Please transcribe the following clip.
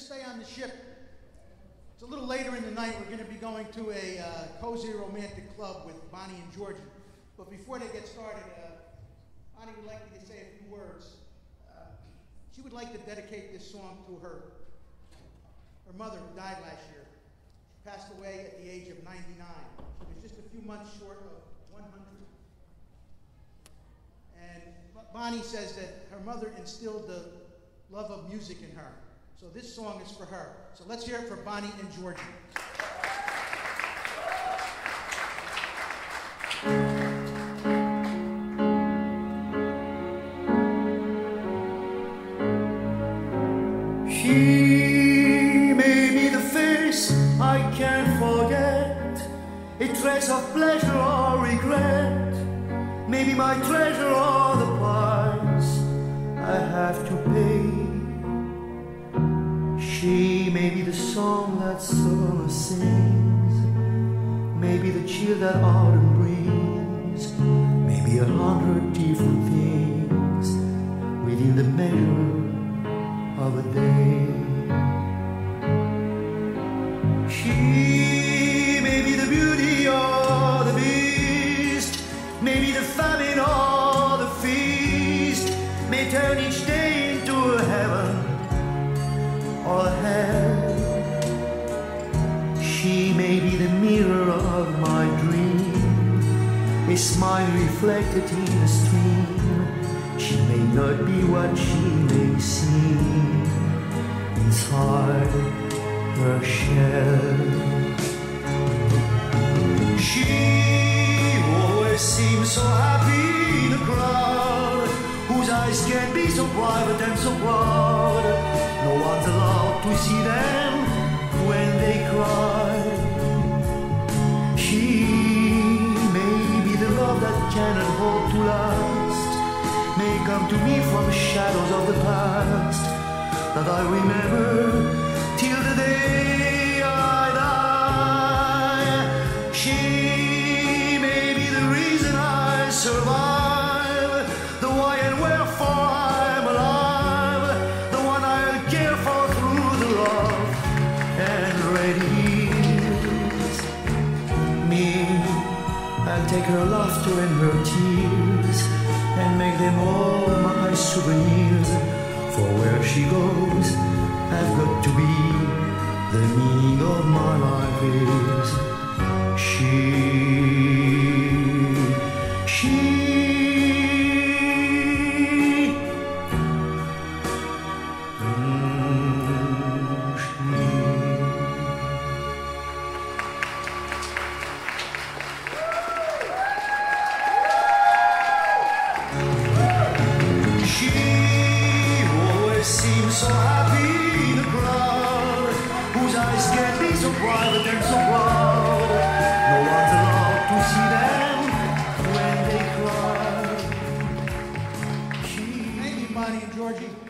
stay on the ship. It's a little later in the night. We're going to be going to a uh, cozy romantic club with Bonnie and Georgi. But before they get started, uh, Bonnie would like me to say a few words. Uh, she would like to dedicate this song to her, her mother who died last year. She passed away at the age of 99. She was just a few months short of 100. And Bonnie says that her mother instilled the love of music in her. So this song is for her. So let's hear it for Bonnie and Georgi. She may be the face I can't forget, a trace of pleasure or regret, maybe my treasure or the price I have to pay. She may be the song that summer sings, maybe the chill that autumn brings, maybe a hundred different things within the measure of a day. She may be the beauty or the beast, maybe the famine or the feast, may turn each day a smile reflected in a stream. She may not be what she may seem inside her shell. She always seems so happy in a crowd, whose eyes can be so private and so proud. No one's allowed to see them when they cry. Cannot hope to last, may come to me from shadows of the past that I remember till the day laughter and her tears and make them all my souvenirs. For where she goes, I've got to be. The meaning of my life is she. So happy the crowd, whose eyes can be so private and so proud. No one's allowed to see them when they cry. Thank you, Georgi.